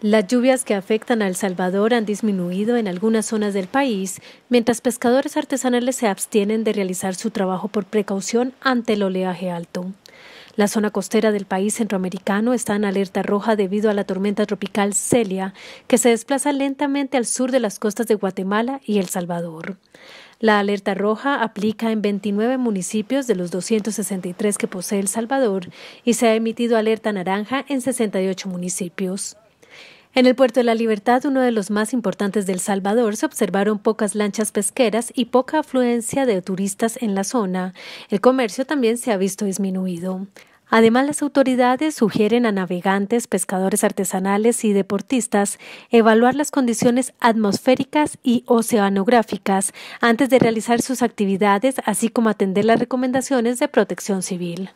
Las lluvias que afectan a El Salvador han disminuido en algunas zonas del país, mientras pescadores artesanales se abstienen de realizar su trabajo por precaución ante el oleaje alto. La zona costera del país centroamericano está en alerta roja debido a la tormenta tropical Celia, que se desplaza lentamente al sur de las costas de Guatemala y El Salvador. La alerta roja aplica en 29 municipios de los 263 que posee El Salvador y se ha emitido alerta naranja en 68 municipios. En el puerto de la Libertad, uno de los más importantes del Salvador, se observaron pocas lanchas pesqueras y poca afluencia de turistas en la zona. El comercio también se ha visto disminuido. Además, las autoridades sugieren a navegantes, pescadores artesanales y deportistas evaluar las condiciones atmosféricas y oceanográficas antes de realizar sus actividades, así como atender las recomendaciones de protección civil.